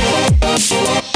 oh you.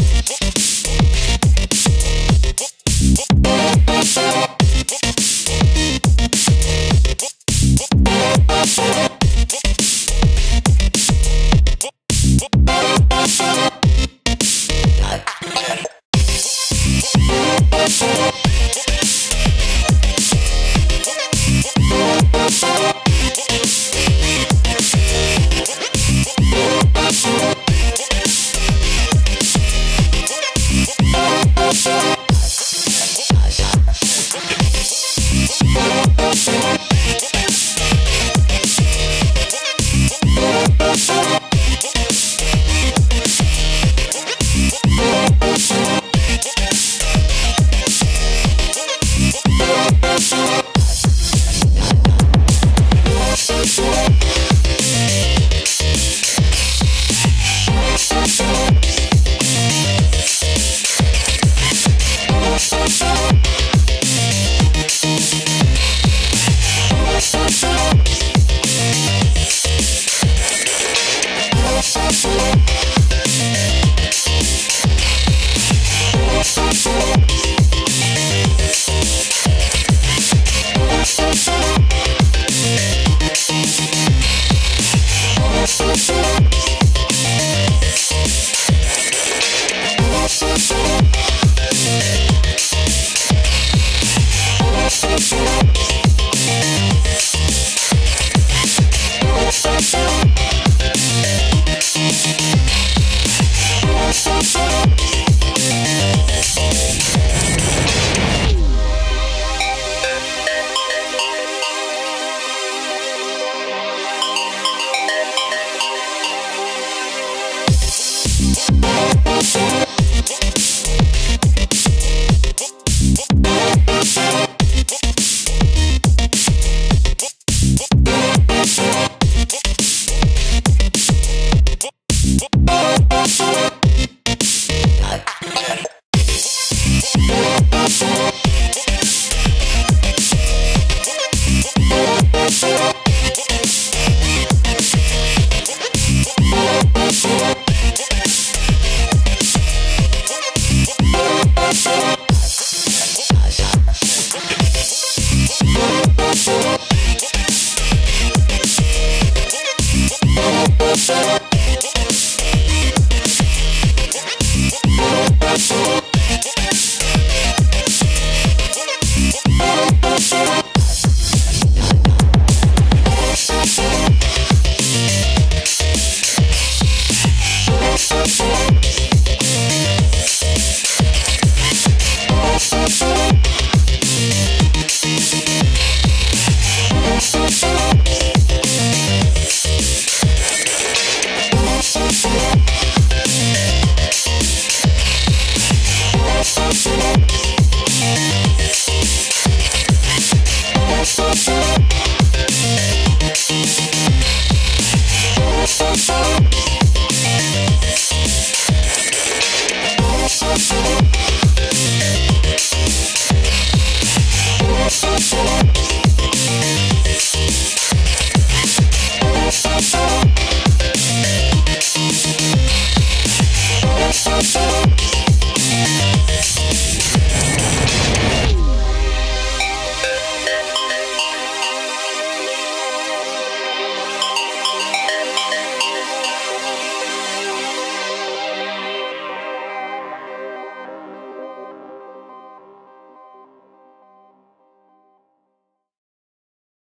Yeah.